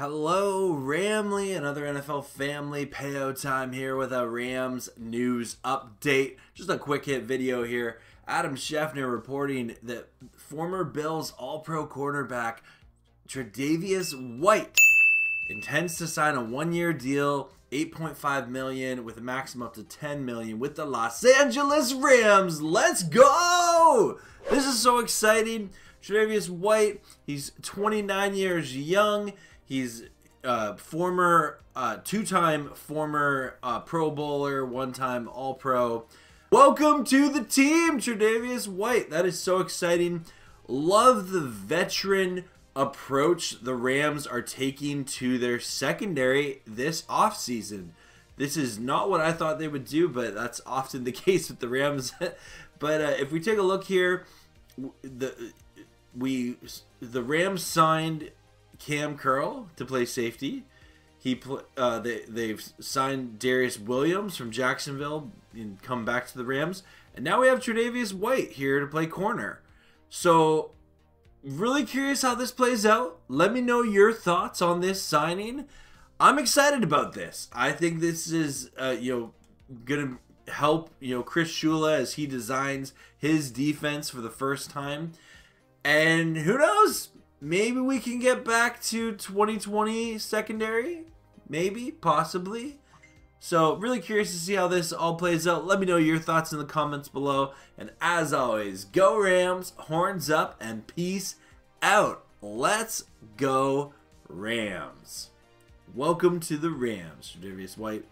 Hello, Ramily, another NFL family. Payo time here with a Rams news update. Just a quick hit video here. Adam Schefter reporting that former Bills All Pro cornerback Tre'Davious White intends to sign a one-year deal, 8.5 million with a maximum up to 10 million with the Los Angeles Rams. Let's go! This is so exciting. Tre'Davious White, he's 29 years young. He's uh, former, uh, two-time former uh, Pro Bowler, one-time All-Pro. Welcome to the team, Tre'Davious White. That is so exciting. Love the veteran approach the Rams are taking to their secondary this offseason. This is not what I thought they would do, but that's often the case with the Rams. but uh, if we take a look here, the we the Rams signed Kam Curl to play safety. He uh, they they've signed Darious Williams from Jacksonville and come back to the Rams, and now we have Tre'Davious White here to play corner. So, really curious how this plays out. Let me know your thoughts on this signing. I'm excited about this. I think this is uh, you know gonna help you know Chris Shula as he designs his defense for the first time. And who knows? Maybe we can get back to 2020 secondary. Maybe, possibly. So, really curious to see how this all plays out. Let me know your thoughts in the comments below. And as always, go Rams, horns up, and peace out. Let's go Rams. Welcome to the Rams, Tre'Davious White.